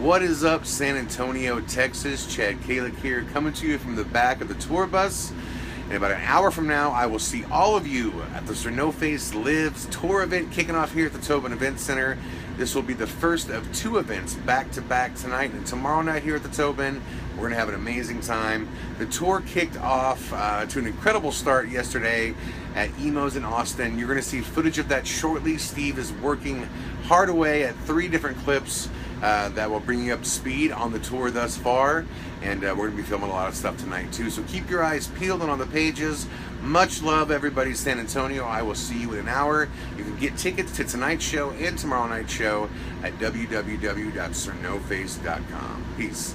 What is up, San Antonio, Texas? Chad Calek here, coming to you from the back of the tour bus. In about an hour from now, I will see all of you at the Sir No Face Lives tour event kicking off here at the Tobin Event Center. This will be the first of two events back to back tonight and tomorrow night here at the Tobin. We're going to have an amazing time. The tour kicked off uh, to an incredible start yesterday at Emo's in Austin. You're going to see footage of that shortly. Steve is working hard away at three different clips uh, that will bring you up to speed on the tour thus far. And uh, we're going to be filming a lot of stuff tonight too. So keep your eyes peeled and on the pages. Much love, everybody, San Antonio. I will see you in an hour. You can get tickets to tonight's show and tomorrow night's show at www.sirnoface.com. Peace.